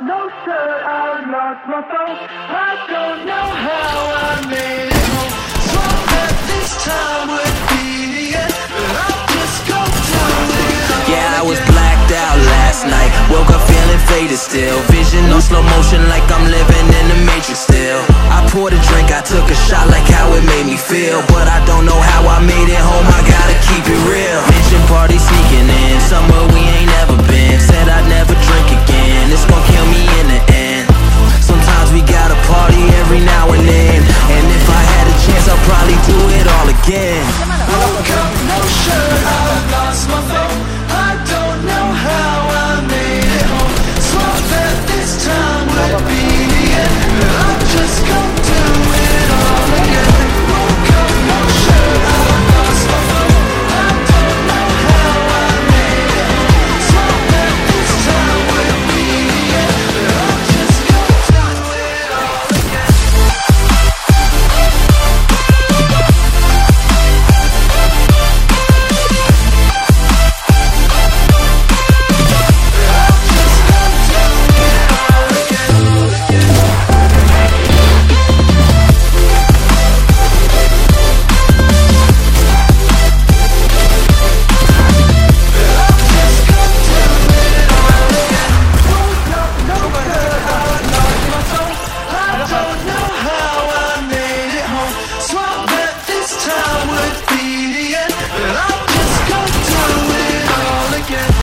no sir, I'm not my phone. I don't know how I made it home. Thought that this time would be the end, but I just go down. Yeah, I was blacked out last night. Woke up feeling faded still. Vision on slow motion like I'm living in the matrix still. I poured a drink, I took a shot like how it made me feel. But I don't know how I made it home, I gotta keep it real. Mention